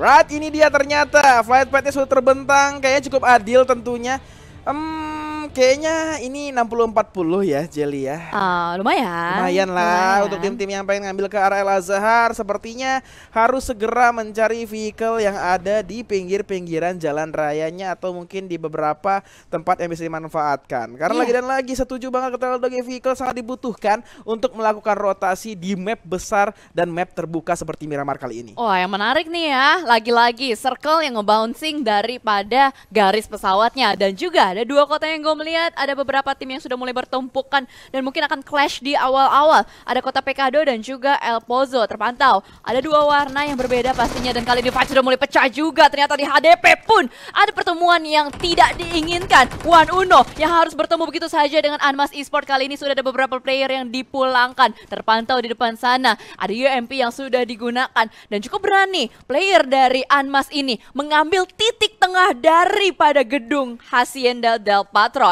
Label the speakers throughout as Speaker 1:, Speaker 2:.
Speaker 1: Right, ini dia ternyata fight fightnya sudah terbentang, kayaknya cukup adil tentunya. Hmm, kayaknya ini 60-40 ya Jelly ya.
Speaker 2: Ah, lumayan.
Speaker 1: Lumayan lah
Speaker 2: lumayan.
Speaker 1: untuk tim-tim yang pengen ngambil ke arah El Azhar sepertinya harus segera mencari vehicle yang ada di pinggir-pinggiran jalan rayanya atau mungkin di beberapa tempat yang bisa dimanfaatkan. Karena
Speaker 2: Iya.
Speaker 1: lagi dan lagi setuju banget teknologi vehicle sangat dibutuhkan untuk melakukan rotasi di map besar dan map terbuka seperti Miramar kali ini.
Speaker 2: Wah, yang menarik nih ya, lagi-lagi circle yang ngebouncing daripada garis pesawatnya dan juga ada dua kota yang melihat ada beberapa tim yang sudah mulai bertumpukan dan mungkin akan clash di awal-awal. Ada kota Pekado dan juga El Pozo terpantau. Ada dua warna yang berbeda pastinya dan kali ini fight sudah mulai pecah juga. Ternyata di HDP pun ada pertemuan yang tidak diinginkan. Wan Uno yang harus bertemu begitu saja dengan Anmas Esport kali ini sudah ada beberapa player yang dipulangkan. Terpantau di depan sana ada UMP yang sudah digunakan dan cukup berani player dari Anmas ini mengambil titik tengah daripada gedung Hacienda del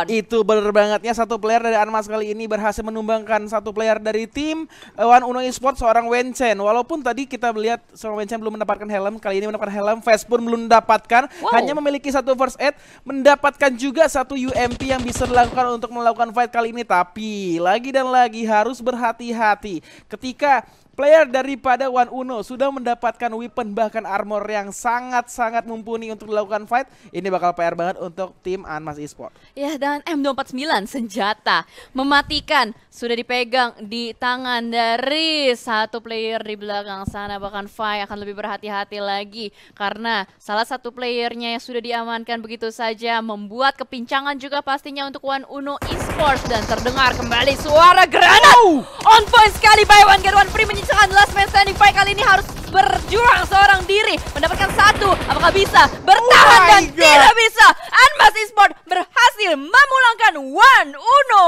Speaker 2: Patron.
Speaker 1: Itu bener bangetnya satu player dari Anmas kali ini berhasil menumbangkan satu player dari tim eh, One Uno Esports seorang Wenchen. Walaupun tadi kita melihat seorang Wenchen belum mendapatkan helm, kali ini mendapatkan helm, Fast pun belum mendapatkan,
Speaker 2: Wow.
Speaker 1: hanya memiliki satu first aid, mendapatkan juga satu UMP yang bisa dilakukan untuk melakukan fight kali ini. Tapi lagi dan lagi harus berhati-hati ketika Player daripada One Uno sudah mendapatkan weapon bahkan armor yang sangat-sangat mumpuni untuk dilakukan fight. Ini bakal PR banget untuk tim Anmas Esports.
Speaker 2: Ya dan M249 senjata mematikan sudah dipegang di tangan dari satu player di belakang sana bahkan Fai akan lebih berhati-hati lagi karena salah satu playernya yang sudah diamankan begitu saja membuat kepincangan juga pastinya untuk One Uno Esports dan terdengar kembali suara granat on point sekali by One Get One Free menyisakan last man standing Fai kali ini harus berjuang seorang diri mendapatkan satu apakah bisa bertahan
Speaker 1: Oh
Speaker 2: dan
Speaker 1: God.
Speaker 2: tidak bisa Anmas Esport berhasil memulangkan One Uno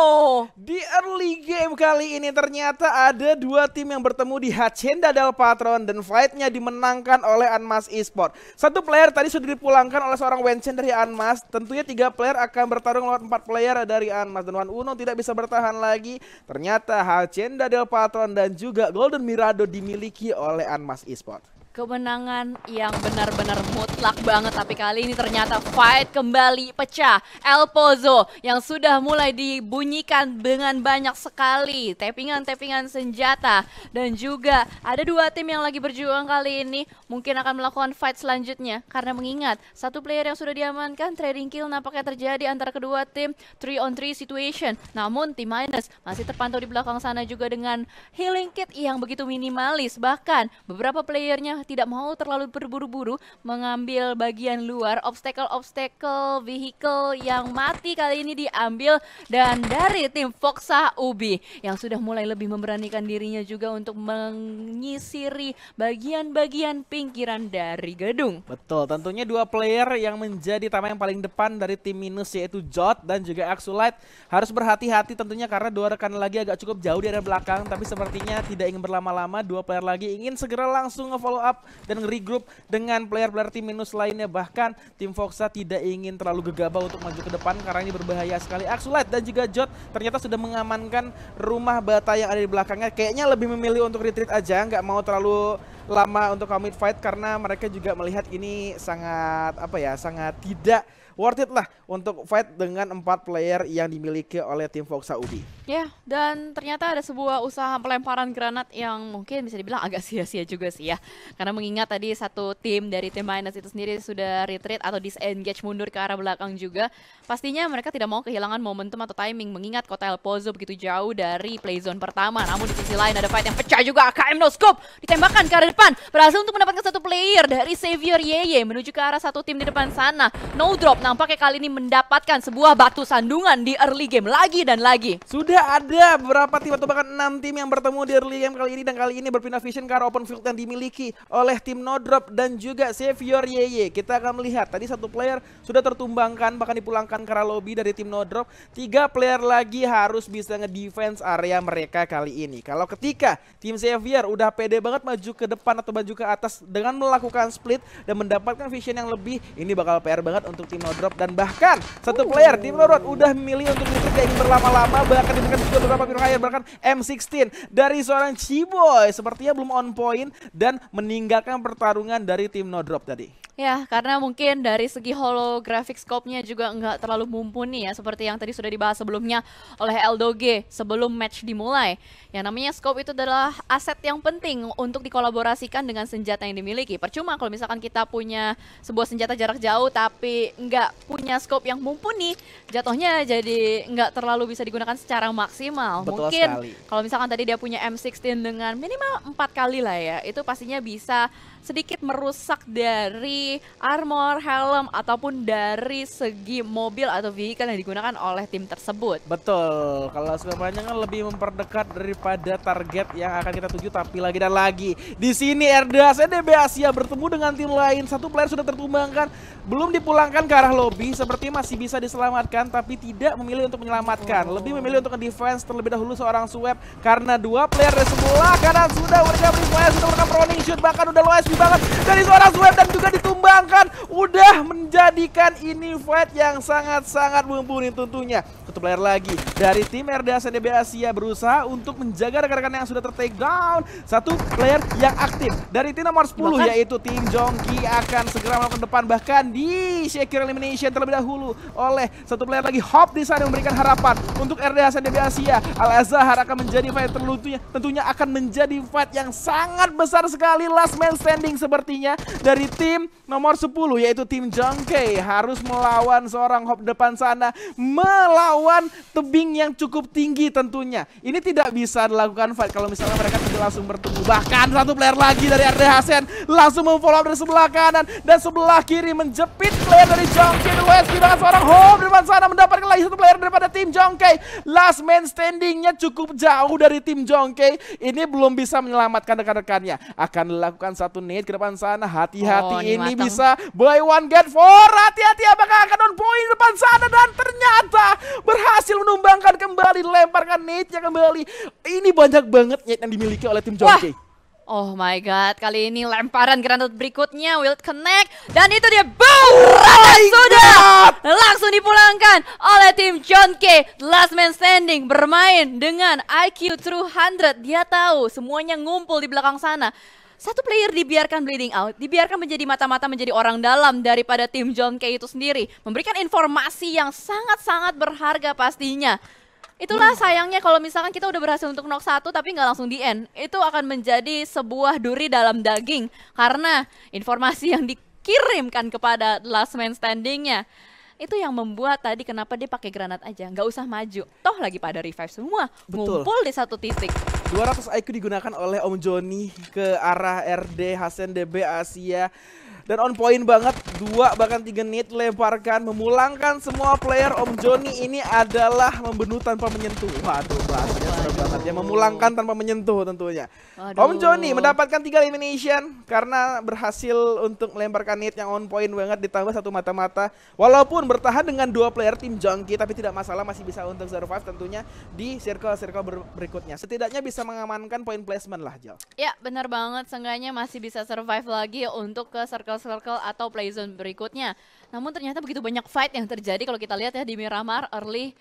Speaker 1: Di early game kali ini ternyata ada dua tim yang bertemu di Hacienda del Patron dan fightnya dimenangkan oleh Anmas Esport. Satu player tadi sudah dipulangkan oleh seorang Wenchen dari Anmas. Tentunya tiga player akan bertarung lawan empat player dari Anmas dan One Uno tidak bisa bertahan lagi. Ternyata Hacienda del Patron dan juga Golden Mirado dimiliki oleh Anmas Esport.
Speaker 2: Kemenangan yang benar-benar mutlak banget tapi kali ini ternyata fight kembali pecah. El Pozo yang sudah mulai dibunyikan dengan banyak sekali tappingan-tappingan senjata. Dan juga ada dua tim yang lagi berjuang kali ini mungkin akan melakukan fight selanjutnya. Karena mengingat satu player yang sudah diamankan trading kill nampaknya terjadi antara kedua tim 3 on 3 situation. Namun tim minus masih terpantau di belakang sana juga dengan healing kit yang begitu minimalis. Bahkan beberapa playernya tidak mau terlalu berburu-buru mengambil bagian luar obstacle-obstacle vehicle yang mati kali ini diambil dan dari tim Foxa Ubi yang sudah mulai lebih memberanikan dirinya juga untuk menyisiri bagian-bagian pinggiran dari gedung.
Speaker 1: Betul, tentunya dua player yang menjadi tema yang paling depan dari tim minus yaitu Jot dan juga Axolite harus berhati-hati tentunya karena dua rekan lagi agak cukup jauh di area belakang tapi sepertinya tidak ingin berlama-lama dua player lagi ingin segera langsung nge-follow up dan regroup dengan player-player tim minus lainnya. Bahkan tim Foxa tidak ingin terlalu gegabah untuk maju ke depan karena ini berbahaya sekali. Axolite dan juga Jot ternyata sudah mengamankan rumah bata yang ada di belakangnya. Kayaknya lebih memilih untuk retreat aja nggak mau terlalu lama untuk commit fight karena mereka juga melihat ini sangat apa ya sangat tidak worth it lah untuk fight dengan empat player yang dimiliki oleh tim Foxa Ubi.
Speaker 2: Ya, dan ternyata ada sebuah usaha pelemparan granat yang mungkin bisa dibilang agak sia-sia juga sih ya. Karena mengingat tadi satu tim dari tim minus itu sendiri sudah retreat atau disengage mundur ke arah belakang juga. Pastinya mereka tidak mau kehilangan momentum atau timing mengingat kota El Pozo begitu jauh dari play zone pertama. Namun di sisi lain ada fight yang pecah juga AKM no scope ditembakkan ke arah depan. Berhasil untuk mendapatkan satu player dari Xavier Yeye menuju ke arah satu tim di depan sana. No drop nampaknya kali ini mendapatkan sebuah batu sandungan di early game lagi dan lagi.
Speaker 1: Sudah ada beberapa tim atau bahkan enam tim yang bertemu di early game kali ini dan kali ini berpindah vision ke arah open field yang dimiliki oleh tim No Drop dan juga Xavier Yeye. Kita akan melihat tadi satu player sudah tertumbangkan bahkan dipulangkan ke arah lobby dari tim No Drop. Tiga player lagi harus bisa nge-defense area mereka kali ini. Kalau ketika tim Xavier udah pede banget maju ke depan atau maju ke atas dengan melakukan split dan mendapatkan vision yang lebih ini bakal PR banget untuk tim No Drop dan bahkan satu player tim No Drop udah memilih untuk gak ingin berlama-lama bahkan diberikan juga beberapa pure hire bahkan M16 dari seorang Ciboy sepertinya belum on point dan meninggalkan pertarungan dari tim No Drop tadi.
Speaker 2: Ya, karena mungkin dari segi holographic scope-nya juga nggak terlalu mumpuni ya, seperti yang tadi sudah dibahas sebelumnya oleh Eldoge sebelum match dimulai. Yang namanya scope itu adalah aset yang penting untuk dikolaborasikan dengan senjata yang dimiliki. Percuma kalau misalkan kita punya sebuah senjata jarak jauh tapi nggak punya scope yang mumpuni, jatuhnya jadi nggak terlalu bisa digunakan secara maksimal.
Speaker 1: Betul
Speaker 2: mungkin kalau misalkan tadi dia punya M16 dengan minimal empat kali lah ya, itu pastinya bisa sedikit merusak dari armor, helm ataupun dari segi mobil atau vehicle yang digunakan oleh tim tersebut.
Speaker 1: Betul, kalau skemanya kan lebih memperdekat daripada target yang akan kita tuju tapi lagi dan lagi. Di sini RDAS DB Asia bertemu dengan tim lain. Satu player sudah tertumbangkan, belum dipulangkan ke arah lobby. Seperti masih bisa diselamatkan tapi tidak memilih untuk menyelamatkan. Lebih memilih untuk defense terlebih dahulu seorang swab karena dua player dari sebelah kanan sudah mereka beri sudah mereka proning shoot bahkan udah low Banget dari seorang swab dan juga ditumbangkan. Udah menjadikan ini fight yang sangat-sangat mumpuni tentunya. Satu player lagi dari tim RDA SNDB Asia berusaha untuk menjaga rekan-rekan yang sudah ter-take down. Satu player yang aktif dari tim nomor 10
Speaker 2: Bahkan-
Speaker 1: yaitu tim Jongki akan segera melakukan depan bahkan di secure elimination terlebih dahulu oleh satu player lagi Hop di sana memberikan harapan untuk RDA SNDB Asia. Al Azhar akan menjadi fight terlutunya tentunya akan menjadi fight yang sangat besar sekali last man standing sepertinya dari tim nomor 10 yaitu tim Jongke harus melawan seorang Hop depan sana melawan tebing yang cukup tinggi tentunya. Ini tidak bisa dilakukan fight kalau misalnya mereka tidak langsung bertemu. Bahkan satu player lagi dari RD Hasen langsung memfollow dari sebelah kanan dan sebelah kiri menjepit player dari Jongke dan WSP dengan seorang di depan sana mendapatkan lagi satu player daripada tim Jongke. Last man standingnya cukup jauh dari tim Jongke. Ini belum bisa menyelamatkan rekan-rekannya. Akan dilakukan satu nade ke depan sana. Hati-hati
Speaker 2: Oh, ini
Speaker 1: ini bisa buy one get four. Hati-hati apakah akan on point depan sana dan ternyata berhasil menumbangkan kembali, lemparkan nade-nya kembali. Ini banyak banget nade yang dimiliki oleh tim. Jongke.
Speaker 2: Oh my god, kali ini lemparan granat berikutnya will connect dan itu dia boom!
Speaker 1: My
Speaker 2: sudah
Speaker 1: God!
Speaker 2: langsung dipulangkan oleh tim John K. Last man standing bermain dengan IQ True 100. Dia tahu semuanya ngumpul di belakang sana. Satu player dibiarkan bleeding out, dibiarkan menjadi mata-mata menjadi orang dalam daripada tim John K itu sendiri, memberikan informasi yang sangat-sangat berharga pastinya. Itulah sayangnya kalau misalkan kita udah berhasil untuk knock satu tapi nggak langsung di end. Itu akan menjadi sebuah duri dalam daging. Karena informasi yang dikirimkan kepada last man standingnya itu yang membuat tadi kenapa dia pakai granat aja. Nggak usah maju. Toh lagi pada revive semua.
Speaker 1: Betul.
Speaker 2: ngumpul di satu titik.
Speaker 1: 200 IQ digunakan oleh Om Joni ke arah RD Hasan DB Asia. Dan on point banget dua bahkan tiga nit lemparkan memulangkan semua player. Om Joni ini adalah membunuh tanpa menyentuh. Waduh bahasanya serem banget ya memulangkan tanpa menyentuh tentunya Om
Speaker 2: Waduh.
Speaker 1: Joni mendapatkan tiga elimination karena berhasil untuk melemparkan nit yang on point banget ditambah satu mata-mata walaupun bertahan dengan dua player tim Jongki tapi tidak masalah masih bisa untuk survive tentunya di circle-circle ber- berikutnya setidaknya bisa mengamankan point placement lah Jal
Speaker 2: Ya, benar banget. Seenggaknya masih bisa survive lagi untuk ke circle-circle atau play zone berikutnya. Namun ternyata begitu banyak fight yang terjadi kalau kita lihat ya di Miramar early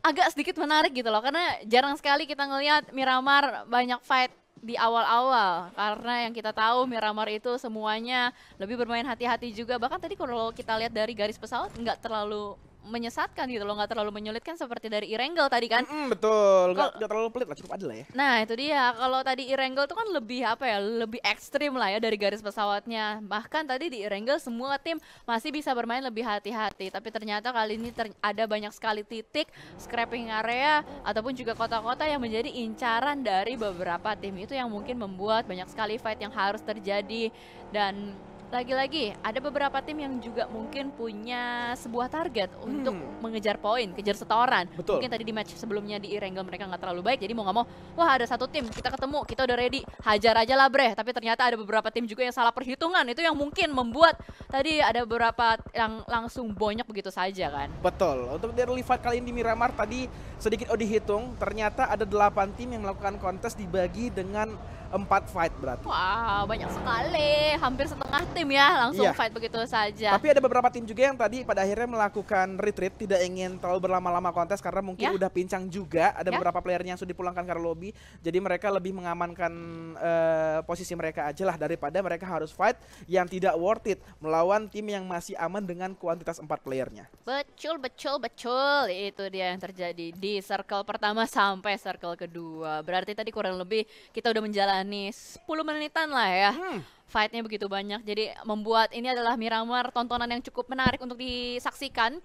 Speaker 2: agak sedikit menarik gitu loh karena jarang sekali kita ngelihat Miramar banyak fight di awal-awal. Karena yang kita tahu Miramar itu semuanya lebih bermain hati-hati juga. Bahkan tadi kalau kita lihat dari garis pesawat nggak terlalu menyesatkan gitu loh nggak terlalu menyulitkan seperti dari Irengel tadi kan
Speaker 1: Mm, betul, nggak nggak terlalu pelit lah, cukup adil lah ya.
Speaker 2: Nah itu dia, kalau tadi Irengel itu kan lebih apa ya, lebih ekstrim lah ya dari garis pesawatnya. Bahkan tadi di Irengel semua tim masih bisa bermain lebih hati-hati. Tapi ternyata kali ini ter- ada banyak sekali titik, scrapping area, ataupun juga kota-kota yang menjadi incaran dari beberapa tim. Itu yang mungkin membuat banyak sekali fight yang harus terjadi. Dan lagi-lagi ada beberapa tim yang juga mungkin punya sebuah target untuk
Speaker 1: Hmm.
Speaker 2: mengejar poin, kejar setoran.
Speaker 1: Betul.
Speaker 2: Mungkin tadi di match sebelumnya di Irengel mereka nggak terlalu baik, jadi mau nggak mau, wah ada satu tim kita ketemu, kita udah ready, hajar aja lah bre. Tapi ternyata ada beberapa tim juga yang salah perhitungan, itu yang mungkin membuat tadi ada beberapa yang langsung bonyok begitu saja kan.
Speaker 1: Betul. Untuk di early fight kali ini di Miramar tadi sedikit oh dihitung, ternyata ada 8 tim yang melakukan kontes dibagi dengan 4 fight berarti.
Speaker 2: Wah banyak sekali, hampir setengah tim ya langsung
Speaker 1: Iya.
Speaker 2: fight begitu saja.
Speaker 1: Tapi ada beberapa tim juga yang tadi pada akhirnya melakukan retreat, tidak ingin terlalu berlama-lama kontes karena mungkin
Speaker 2: Ya.
Speaker 1: udah pincang juga. Ada
Speaker 2: Ya.
Speaker 1: beberapa playernya yang sudah dipulangkan ke lobby, jadi mereka lebih mengamankan eh, posisi mereka aja lah daripada mereka harus fight yang tidak worth it melawan tim yang masih aman dengan kuantitas 4 playernya.
Speaker 2: Betul, betul, betul. Itu dia yang terjadi di circle pertama sampai circle kedua. Berarti tadi kurang lebih kita udah menjalani 10 menitan lah ya.
Speaker 1: Hmm.
Speaker 2: Fightnya begitu banyak. Jadi membuat ini adalah Miramar tontonan yang cukup menarik untuk disaksikan.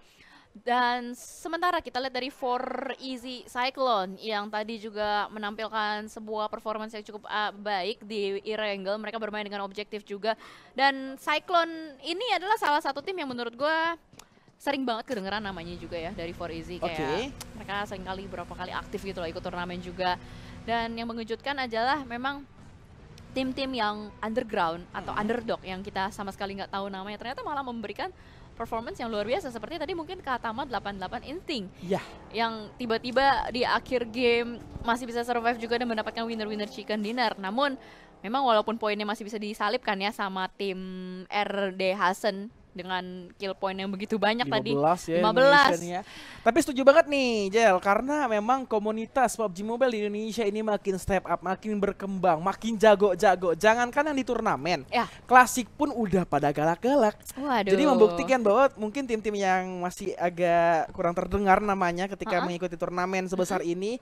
Speaker 2: Dan sementara kita lihat dari For Easy Cyclone yang tadi juga menampilkan sebuah performance yang cukup ah, baik di Irengel. Mereka bermain dengan objektif juga. Dan Cyclone ini adalah salah satu tim yang menurut gua sering banget kedengeran namanya juga ya dari For Easy kayak
Speaker 1: Oke.
Speaker 2: mereka sering kali berapa kali aktif gitu loh ikut turnamen juga. Dan yang mengejutkan adalah memang tim-tim yang underground atau
Speaker 1: Hmm.
Speaker 2: underdog yang kita sama sekali nggak tahu namanya ternyata malah memberikan performance yang luar biasa seperti tadi mungkin Katama 88 Instinct
Speaker 1: Ya.
Speaker 2: yang tiba-tiba di akhir game masih bisa survive juga dan mendapatkan winner-winner chicken dinner. Namun memang walaupun poinnya masih bisa disalipkan ya sama tim RD Hasan dengan kill point yang begitu banyak tadi.
Speaker 1: 15 ya
Speaker 2: 15.
Speaker 1: Indonesianya. Tapi setuju banget nih Jel karena memang komunitas PUBG Mobile di Indonesia ini makin step up, makin berkembang, makin jago-jago. Jangankan yang di turnamen,
Speaker 2: Ya.
Speaker 1: klasik pun udah pada galak-galak. Jadi membuktikan bahwa mungkin tim-tim yang masih agak kurang terdengar namanya ketika
Speaker 2: Ha-ha.
Speaker 1: mengikuti turnamen sebesar ini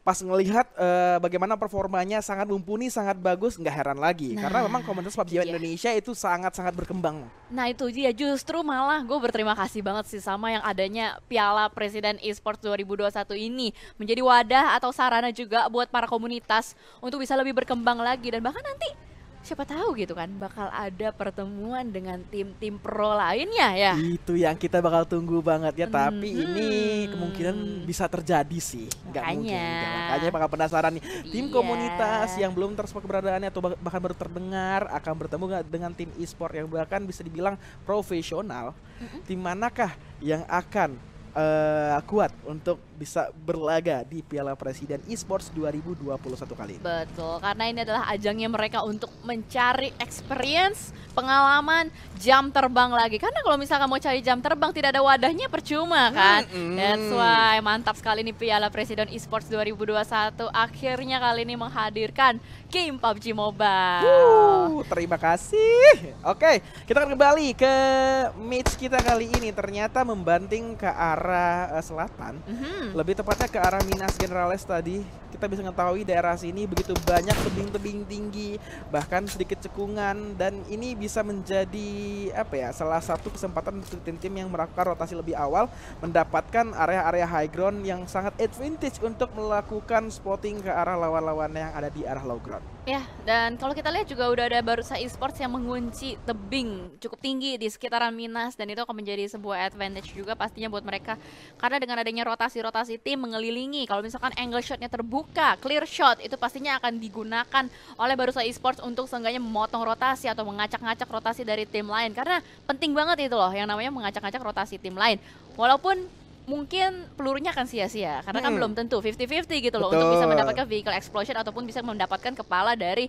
Speaker 1: pas ngelihat eh, bagaimana performanya sangat mumpuni, sangat bagus, nggak heran lagi karena
Speaker 2: Nah,
Speaker 1: memang komunitas PUBG
Speaker 2: iya.
Speaker 1: Indonesia itu sangat-sangat berkembang.
Speaker 2: Nah itu dia justru malah gue berterima kasih banget sih sama yang adanya Piala Presiden Esports 2021 ini. Menjadi wadah atau sarana juga buat para komunitas untuk bisa lebih berkembang lagi. Dan bahkan nanti siapa tahu gitu kan bakal ada pertemuan dengan tim-tim pro lainnya ya.
Speaker 1: Itu yang kita bakal tunggu banget ya. Tapi ini
Speaker 2: Mhm.
Speaker 1: kemungkinan bisa terjadi sih. Nggak mungkin.
Speaker 2: Makanya.
Speaker 1: nggak. Makanya bakal penasaran nih. Tim
Speaker 2: Iya.
Speaker 1: komunitas yang belum tersebut keberadaannya atau bah- bahkan baru terdengar akan bertemu nggak dengan tim e-sport yang bahkan bisa dibilang profesional. Tim manakah yang akan eh, kuat untuk bisa berlaga di Piala Presiden Esports 2021 kali ini?
Speaker 2: Betul, karena ini adalah ajangnya mereka untuk mencari experience, pengalaman, jam terbang lagi. Karena kalau misalkan mau cari jam terbang tidak ada wadahnya percuma kan.
Speaker 1: Mm-mm.
Speaker 2: That's why mantap sekali nih Piala Presiden Esports 2021 akhirnya kali ini menghadirkan game PUBG Mobile.
Speaker 1: Wuh, terima kasih. Oke, kita akan kembali ke match kita kali ini. Ternyata membanting ke arah eh, selatan.
Speaker 2: Mhm.
Speaker 1: Lebih tepatnya ke arah Minas Generales tadi. Kita bisa mengetahui daerah sini begitu banyak tebing-tebing tinggi, bahkan sedikit cekungan dan ini bisa menjadi apa ya? Salah satu kesempatan untuk tim-tim yang melakukan rotasi lebih awal mendapatkan area-area high ground yang sangat advantage untuk melakukan spotting ke arah lawan-lawannya yang ada di arah low ground.
Speaker 2: Ya, dan kalau kita lihat juga udah ada Barusa Esports yang mengunci tebing cukup tinggi di sekitaran Minas dan itu akan menjadi sebuah advantage juga pastinya buat mereka karena dengan adanya rotasi-rotasi tim mengelilingi kalau misalkan angle shotnya terbuka, clear shot itu pastinya akan digunakan oleh Barusa Esports untuk seenggaknya memotong rotasi atau mengacak-ngacak rotasi dari tim lain karena penting banget itu loh yang namanya mengacak-ngacak rotasi tim lain. Walaupun mungkin pelurunya akan sia-sia karena kan
Speaker 1: Hmm.
Speaker 2: belum tentu 50-50 gitu loh untuk bisa
Speaker 1: Betul.
Speaker 2: mendapatkan vehicle explosion ataupun bisa mendapatkan kepala dari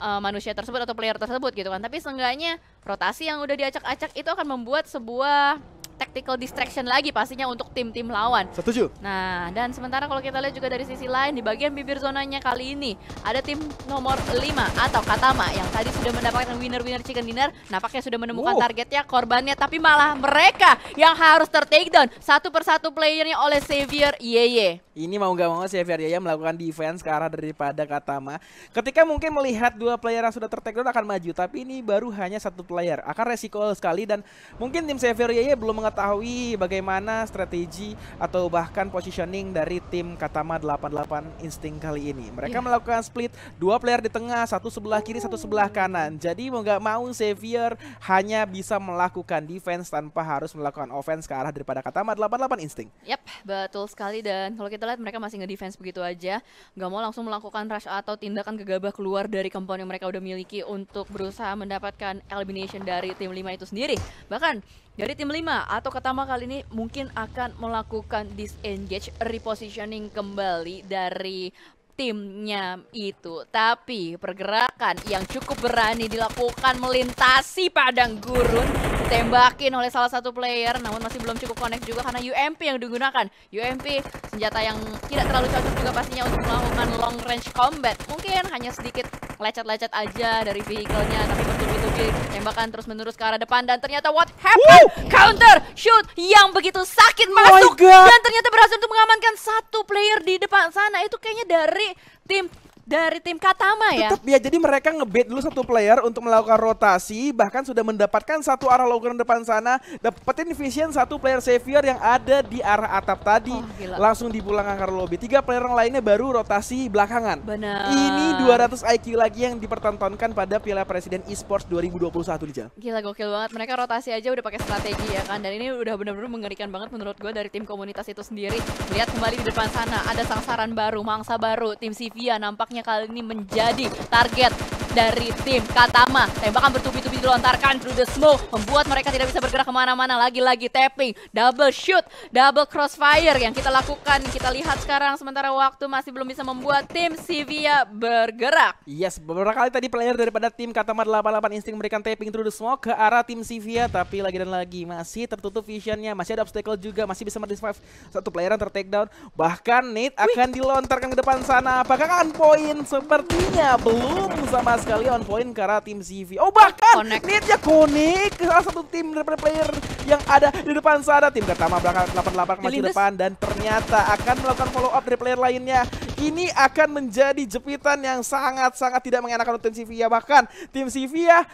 Speaker 2: uh, manusia tersebut atau player tersebut gitu kan. Tapi seenggaknya rotasi yang udah diacak-acak itu akan membuat sebuah tactical distraction lagi pastinya untuk tim-tim lawan.
Speaker 1: Setuju?
Speaker 2: Nah, dan sementara kalau kita lihat juga dari sisi lain di bagian bibir zonanya kali ini ada tim nomor 5 atau Katama yang tadi sudah mendapatkan winner-winner chicken dinner, nampaknya sudah menemukan
Speaker 1: Wow.
Speaker 2: targetnya, korbannya tapi malah mereka yang harus ter-takedown satu persatu playernya oleh Xavier Yeye.
Speaker 1: Ini mau nggak mau Xavier Yaya melakukan defense ke arah daripada Katama. Ketika mungkin melihat dua player yang sudah tertakedown akan maju, tapi ini baru hanya satu player. Akan resiko sekali dan mungkin tim Xavier Yaya belum mengetahui bagaimana strategi atau bahkan positioning dari tim Katama 88 Instinct kali ini. Mereka yeah. melakukan split dua player di tengah, satu sebelah kiri, satu sebelah kanan. Jadi mau nggak mau Xavier hanya bisa melakukan defense tanpa harus melakukan offense ke arah daripada Katama 88 Instinct.
Speaker 2: Yap, betul sekali dan kalau kita lihat mereka masih nge-defense begitu aja, nggak mau langsung melakukan rush atau tindakan gegabah keluar dari komponen yang mereka udah miliki untuk berusaha mendapatkan elimination dari tim 5 itu sendiri. Bahkan dari tim 5 atau Katama kali ini mungkin akan melakukan disengage repositioning kembali dari timnya itu. Tapi pergerakan yang cukup berani dilakukan melintasi padang gurun ditembakin oleh salah satu player namun masih belum cukup connect juga karena UMP yang digunakan. UMP senjata yang tidak terlalu cocok juga pastinya untuk melakukan long range combat. Mungkin hanya sedikit lecet-lecet aja dari vehicle-nya tapi bertubi-tubi tembakan terus menerus ke arah depan dan ternyata what happened? Woo! Counter shoot yang begitu sakit oh masuk dan ternyata berhasil untuk mengamankan satu player di depan sana. Itu kayaknya dari tim dari tim Katama ya.
Speaker 1: Tetap ya, jadi mereka ngebet dulu satu player untuk melakukan rotasi, bahkan sudah mendapatkan satu arah logan depan sana, dapetin vision satu player savior yang ada di arah atap tadi, oh, langsung dipulangkan ke lobby. Tiga player yang lainnya baru rotasi belakangan.
Speaker 2: Benar.
Speaker 1: Ini 200 IQ lagi yang dipertontonkan pada Piala Presiden Esports 2021 nih, Jal.
Speaker 2: Gila gokil banget, mereka rotasi aja udah pakai strategi ya kan, dan ini udah benar-benar mengerikan banget menurut gue dari tim komunitas itu sendiri. Lihat kembali di depan sana, ada sangsaran baru, mangsa baru, tim Sivia nampaknya kali ini menjadi target dari tim Katama. Tembakan bertubi-tubi dilontarkan through the smoke. Membuat mereka tidak bisa bergerak ke mana-mana. Lagi-lagi tapping. Double shoot. Double crossfire yang kita lakukan. Kita lihat sekarang sementara waktu masih belum bisa membuat tim Sivia bergerak.
Speaker 1: Yes, beberapa kali tadi player daripada tim Katama 88 Instinct memberikan tapping through the smoke ke arah tim Sivia. Tapi lagi dan lagi masih tertutup visionnya. Masih ada obstacle juga. Masih bisa merdisvive satu player yang ter-takedown. Bahkan Nate akan dilontarkan ke depan sana. Apakah kan poin? Sepertinya belum sama sekali on point ke arah tim CV. Oh bahkan netnya connect ke salah satu tim daripada player yang ada di depan sana. Tim pertama belakang 88 masih depan dan ternyata akan melakukan follow up dari player lainnya. Ini akan menjadi jepitan yang sangat-sangat tidak mengenakan untuk tim CV ya. Bahkan tim CV ya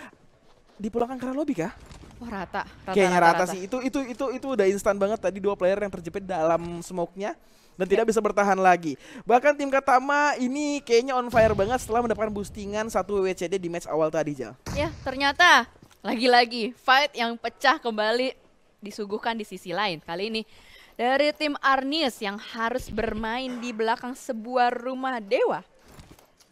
Speaker 1: dipulangkan ke arah lobby kah?
Speaker 2: Oh, rata,
Speaker 1: rata, Kayaknya rata, rata, rata, sih. Itu itu itu itu udah instan banget tadi dua player yang terjepit dalam smoke-nya dan tidak bisa bertahan lagi. Bahkan tim Katama ini kayaknya on fire banget setelah mendapatkan boostingan satu WCD di match awal tadi, Jal.
Speaker 2: Ya, ternyata lagi-lagi fight yang pecah kembali disuguhkan di sisi lain. Kali ini dari tim Arnis yang harus bermain di belakang sebuah rumah dewa.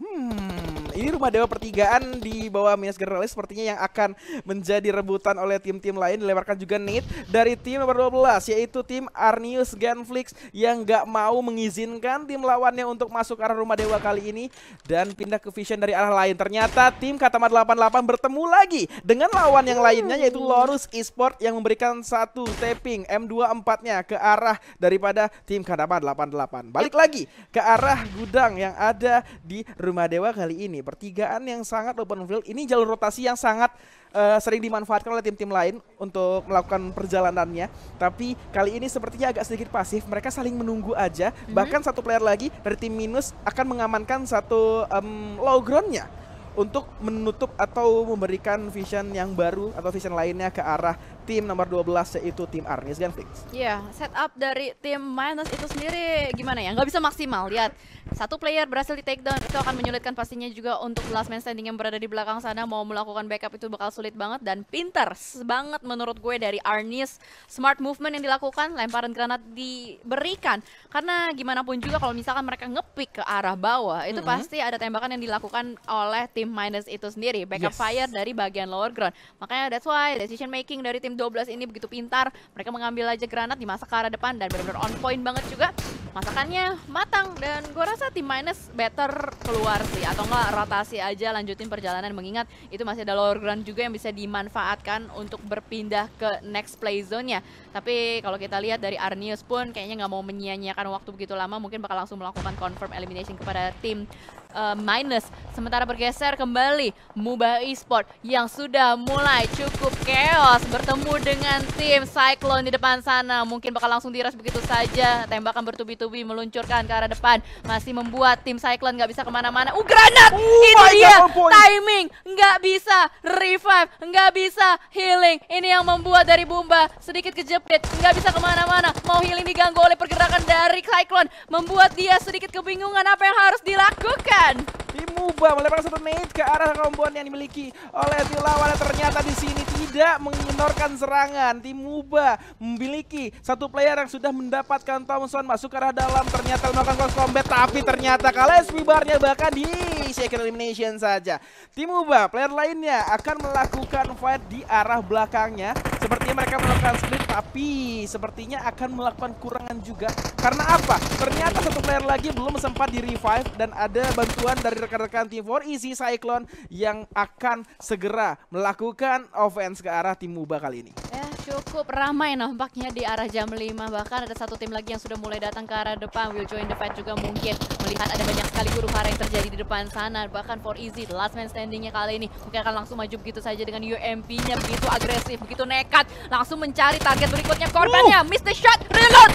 Speaker 1: Hmm, ini rumah dewa pertigaan di bawah Minas Generalis sepertinya yang akan menjadi rebutan oleh tim-tim lain. Dilebarkan juga Nate dari tim nomor 12 yaitu tim Arnius Genflix yang gak mau mengizinkan tim lawannya untuk masuk ke arah rumah dewa kali ini dan pindah ke vision dari arah lain. Ternyata tim Katama 88 bertemu lagi dengan lawan yang lainnya yaitu Lorus Esport yang memberikan satu tapping M24-nya ke arah daripada tim Katama 88. Balik lagi ke arah gudang yang ada di rumah dewa kali ini pertigaan yang sangat open field. Ini jalur rotasi yang sangat uh, sering dimanfaatkan oleh tim-tim lain untuk melakukan perjalanannya. Tapi kali ini sepertinya agak sedikit pasif. Mereka saling menunggu aja. Mm -hmm. Bahkan satu player lagi dari tim minus akan mengamankan satu um, low groundnya untuk menutup atau memberikan vision yang baru atau vision lainnya ke arah tim nomor 12 yaitu tim Arnis Genflix.
Speaker 2: Iya, yeah, setup dari tim Minus itu sendiri gimana ya? Nggak bisa maksimal. Lihat, satu player berhasil di takedown itu akan menyulitkan pastinya juga untuk last man standing yang berada di belakang sana mau melakukan backup itu bakal sulit banget dan pinter banget menurut gue dari Arnis. Smart movement yang dilakukan, lemparan granat diberikan. Karena gimana pun juga kalau misalkan mereka ngepick ke arah bawah, itu mm -hmm. pasti ada tembakan yang dilakukan oleh tim Minus itu sendiri. Backup yes. fire dari bagian lower ground. Makanya that's why decision making dari tim tim 12 ini begitu pintar. Mereka mengambil aja granat dimasak ke arah depan dan benar-benar on point banget juga. Masakannya matang dan gue rasa tim minus better keluar sih atau enggak rotasi aja lanjutin perjalanan mengingat itu masih ada lower ground juga yang bisa dimanfaatkan untuk berpindah ke next play zone-nya. Tapi kalau kita lihat dari Arnius pun kayaknya nggak mau menyia-nyiakan waktu begitu lama mungkin bakal langsung melakukan confirm elimination kepada tim uh, minus. Sementara bergeser kembali Muba Esport yang sudah mulai cukup chaos bertemu dengan tim Cyclone di depan sana. Mungkin bakal langsung diras begitu saja. Tembakan bertubi-tubi bertubi-tubi meluncurkan ke arah depan. Masih membuat tim Cyclone nggak bisa ke mana-mana. Uh, granat!
Speaker 1: Oh
Speaker 2: Itu dia!
Speaker 1: God.
Speaker 2: Timing! Nggak bisa revive, nggak bisa healing. Ini yang membuat dari Bumba sedikit kejepit, nggak bisa ke mana-mana. Mau healing diganggu oleh pergerakan dari Cyclone. Membuat dia sedikit kebingungan apa yang harus dilakukan.
Speaker 1: Tim Muba melemparkan satu nade ke arah komponen yang dimiliki oleh tim lawan ternyata di sini tidak menginorkan serangan. Tim Muba memiliki satu player yang sudah mendapatkan Thompson masuk ke arah dalam ternyata melakukan cross combat tapi ternyata kalah barnya bahkan di second elimination saja. Tim Muba player lainnya akan melakukan fight di arah belakangnya. Sepertinya mereka melakukan split tapi sepertinya akan melakukan kurangan juga. Karena apa? Ternyata satu player lagi belum sempat di revive dan ada bantuan dari rekan-rekan tim 4 Easy Cyclone yang akan segera melakukan offense ke arah tim Muba kali ini.
Speaker 2: Ya cukup ramai nampaknya di arah jam 5 Bahkan ada satu tim lagi yang sudah mulai datang ke arah depan. Will join the fight juga mungkin Melihat ada banyak sekali huru hara yang terjadi di depan sana. Bahkan for easy, the last man standingnya kali ini Mungkin akan langsung maju begitu saja dengan UMP-nya Begitu agresif, begitu nekat Langsung mencari target berikutnya. Korbannya Miss the shot, reload,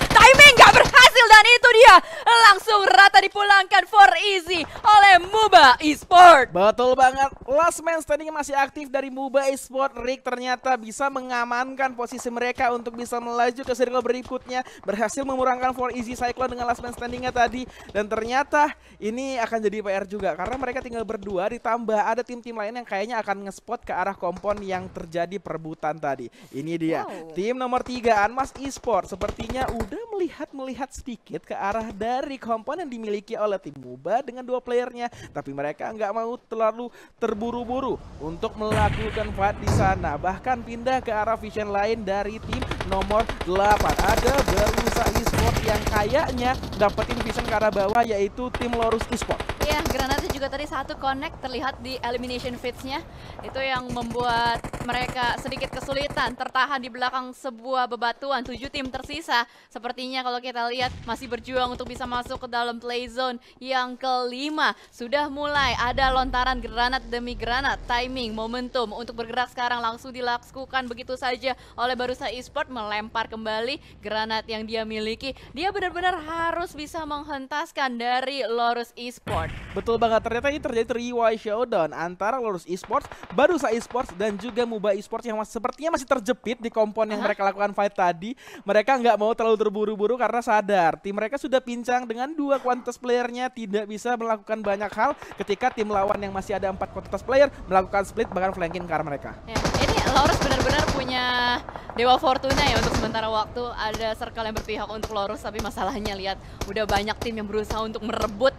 Speaker 2: Dan itu dia, langsung rata dipulangkan for easy Oleh Muba Esport
Speaker 1: Betul banget. Last man standing masih aktif dari Muba Esport. Rick ternyata bisa mengamankan posisi mereka untuk bisa melaju ke circle berikutnya. Berhasil memurangkan for easy cyclone dengan last man standingnya tadi. Dan ternyata ini akan jadi PR juga. Karena mereka tinggal berdua ditambah ada tim-tim lain yang kayaknya akan ngespot ke arah kompon yang terjadi perebutan tadi. Ini dia.
Speaker 2: Wow.
Speaker 1: Tim nomor 3 Anmas Esport sepertinya udah melihat-melihat sedikit ke arah dari kompon yang dimiliki oleh tim Muba dengan dua playernya. Tapi mereka nggak mau terlalu terburu-buru untuk melakukan fight di sana. Bahkan pindah ke arah vision lain dari tim nomor 8. Ada Barusa Esport yang kayaknya dapetin vision ke arah bawah yaitu tim Lorus Esport.
Speaker 2: Iya, granatnya juga tadi satu connect terlihat di elimination feeds-nya. Itu yang membuat mereka sedikit kesulitan tertahan di belakang sebuah bebatuan. Tujuh tim tersisa. Sepertinya kalau kita lihat masih berjuang untuk bisa masuk ke dalam play zone yang kelima. Sudah mulai ada lontaran granat demi granat. Timing, momentum untuk bergerak sekarang langsung dilakukan begitu saja oleh Barusa Esport melempar kembali granat yang dia miliki. Dia benar-benar harus bisa menghentaskan dari Lorus Esport.
Speaker 1: Betul banget, ternyata ini terjadi 3Y showdown antara Lorus Esports, Barusa Esports, dan juga Muba Esports yang sepertinya masih terjepit di kompon yang
Speaker 2: Aha.
Speaker 1: mereka lakukan fight tadi. Mereka nggak mau terlalu terburu-buru karena sadar tim mereka sudah pincang dengan dua kuantitas playernya tidak bisa melakukan banyak hal ketika tim lawan yang masih ada empat kuantitas player melakukan split bahkan flanking ke arah mereka.
Speaker 2: Ya, ini Lorus benar-benar punya Dewa Fortuna ya untuk sementara waktu. Ada circle yang berpihak untuk Lorus tapi masalahnya lihat udah banyak tim yang berusaha untuk merebut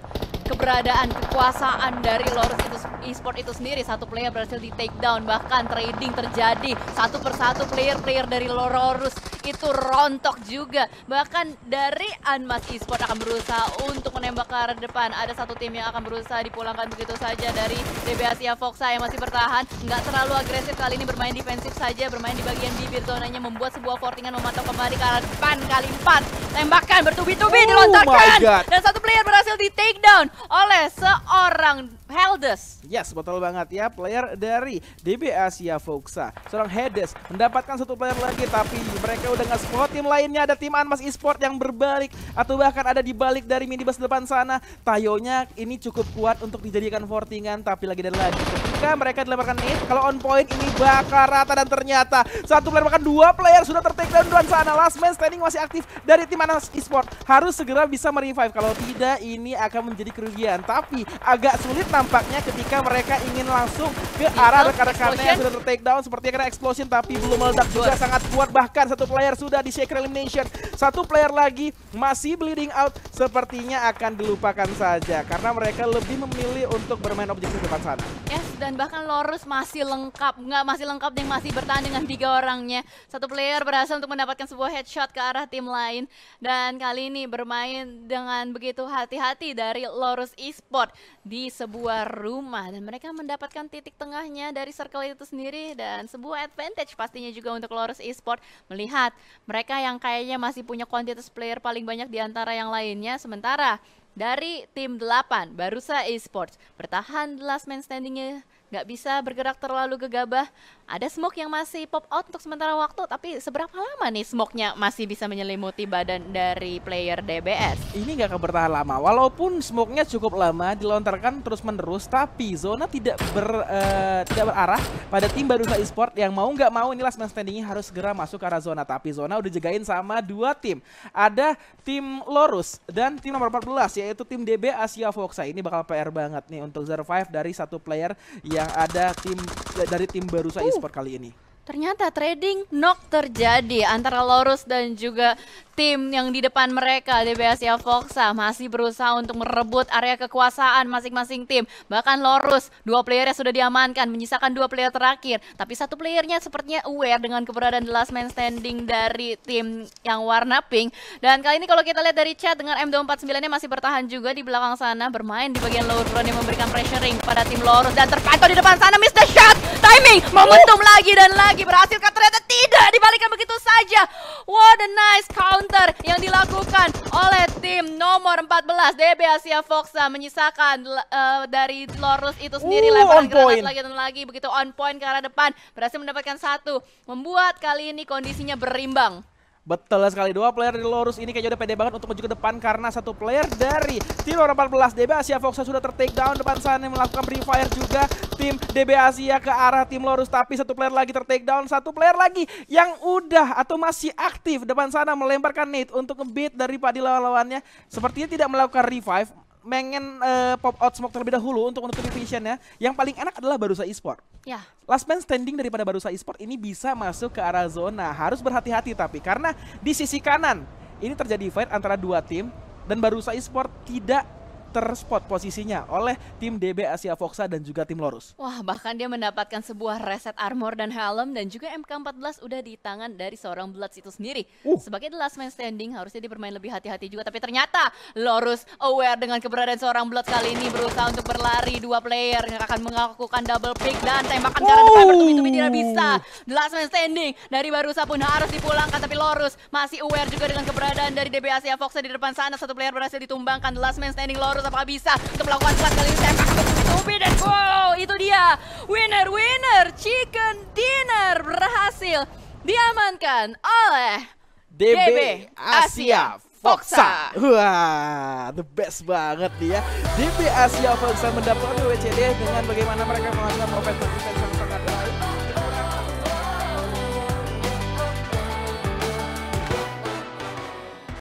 Speaker 2: keberadaan kekuasaan dari Lorus itu e-sport itu sendiri. Satu player berhasil di take down bahkan trading terjadi. Satu persatu player-player dari Lorus itu rontok juga. Bahkan dari Anmas e-sport akan berusaha untuk menembak ke arah depan. Ada satu tim yang akan berusaha dipulangkan begitu saja dari DB Asia Foxa yang masih bertahan. Nggak terlalu agresif kali ini bermain defensif saja bermain di bagian bibir zonanya membuat sebuah fortingan memantau kembali ke arah depan kali empat. Tembakan bertubi-tubi
Speaker 1: Oh
Speaker 2: dilontarkan. dan satu player berhasil di take down oleh seorang Heldes
Speaker 1: Yes, betul banget ya. Player dari DB Asia Foxa. Seorang Hades mendapatkan satu player lagi tapi mereka udah nggak spot. Tim lainnya ada tim Anmas Esport yang berbalik atau bahkan ada di balik dari minibus depan sana. Tayonya ini cukup kuat untuk dijadikan fortingan tapi lagi dan lagi ketika mereka dilemparkan nade kalau on point ini bakar rata dan ternyata satu player bahkan dua player sudah tertake down di sana. Last man standing masih aktif dari tim Anmas Esport harus segera bisa merevive kalau tidak ini akan menjadi kerugian tapi agak sulit nampaknya ketika mereka ingin langsung ke arah rekan-rekannya yang sudah ter-take down sepertinya kena explosion tapi belum meledak juga sangat kuat. Bahkan satu player sudah di shaker elimination. Satu player lagi masih bleeding out. Sepertinya akan dilupakan saja karena mereka lebih memilih untuk bermain objektif depan sana.
Speaker 2: Yes, dan bahkan Lorus masih lengkap, nggak masih lengkap yang masih bertahan dengan tiga orangnya. Satu player berhasil untuk mendapatkan sebuah headshot ke arah tim lain. Dan kali ini bermain dengan begitu hati-hati dari Lorus Esport di sebuah rumah. Dan mereka mendapatkan titik tengahnya dari circle itu sendiri dan sebuah advantage pastinya juga untuk Lorus Esport melihat mereka yang kayaknya masih punya kuantitas player paling banyak di antara yang lainnya. Sementara dari tim 8 Barusa Esports bertahan last man standingnya nggak bisa bergerak terlalu gegabah ada smoke yang masih pop out untuk sementara waktu, tapi seberapa lama nih smoke-nya masih bisa menyelimuti badan dari player DBS?
Speaker 1: Ini nggak akan bertahan lama, walaupun smoke-nya cukup lama dilontarkan terus menerus, tapi zona tidak ber uh, tidak berarah pada tim Barusa Esport yang mau nggak mau ini last man standing harus segera masuk ke arah zona, tapi zona udah jagain sama dua tim. Ada tim Lorus dan tim nomor 14 yaitu tim DB Asia Foxa. Ini bakal PR banget nih untuk survive dari satu player yang ada tim dari tim Barusa uh. Esport kali ini.
Speaker 2: Ternyata trading knock terjadi antara Lorus dan juga tim yang di depan mereka DB Asia Foxa masih berusaha untuk merebut area kekuasaan masing-masing tim. Bahkan Lorus, dua player yang sudah diamankan, menyisakan dua player terakhir. Tapi satu playernya sepertinya aware dengan keberadaan the last man standing dari tim yang warna pink. Dan kali ini kalau kita lihat dari chat dengan M249-nya masih bertahan juga di belakang sana, bermain di bagian lower front yang memberikan pressuring pada tim Lorus. Dan terpantau di depan sana, miss the shot! Timing! Momentum lagi dan lagi berhasil ternyata tidak dibalikan begitu saja. What a nice count counter yang dilakukan oleh tim nomor 14 DB Asia Foxa menyisakan uh, dari Lorus itu sendiri. Uh, lemparan granat lagi dan lagi begitu on point ke arah depan. Berhasil mendapatkan satu. Membuat kali ini kondisinya berimbang.
Speaker 1: Betul sekali dua player di Lorus ini kayaknya udah pede banget untuk maju ke depan karena satu player dari tim nomor 14 DB Asia Foxa sudah tertake down depan sana melakukan free juga. Tim DB Asia ke arah tim Lorus tapi satu player lagi tertake down. Satu player lagi yang udah atau masih aktif depan sana melemparkan nade untuk ngebeat dari Padi lawan-lawannya sepertinya tidak melakukan revive pengen uh, pop out smoke terlebih dahulu untuk menutupi visionnya. Yang paling enak adalah Barusa Esport.
Speaker 2: Ya.
Speaker 1: Last man standing daripada Barusa Esport ini bisa masuk ke arah zona. Harus berhati-hati tapi karena di sisi kanan ini terjadi fight antara dua tim dan Barusa Esport tidak terspot posisinya oleh tim DB Asia Foxa dan juga tim Lorus.
Speaker 2: Wah, bahkan dia mendapatkan sebuah reset armor dan helm dan juga MK14 udah di tangan dari seorang Bloods itu sendiri. Uh. Sebagai the last man standing, harusnya dia bermain lebih hati-hati juga. Tapi ternyata Lorus aware dengan keberadaan seorang Bloods kali ini berusaha untuk berlari dua player yang akan melakukan double pick dan tembakan ke arah depan bertubi-tubi tidak bisa. The last man standing dari Barusa pun harus dipulangkan tapi Lorus masih aware juga dengan keberadaan dari DB Asia Foxa di depan sana. Satu player berhasil ditumbangkan. The last man standing Lorus apakah bisa untuk melakukan flash kali ini tembak Tubi dan wow itu dia winner winner chicken dinner berhasil diamankan oleh DB, DB Asia Foxa.
Speaker 1: Wah, the best banget dia. DB Asia Foxa mendapatkan WCD dengan bagaimana mereka melakukan offensive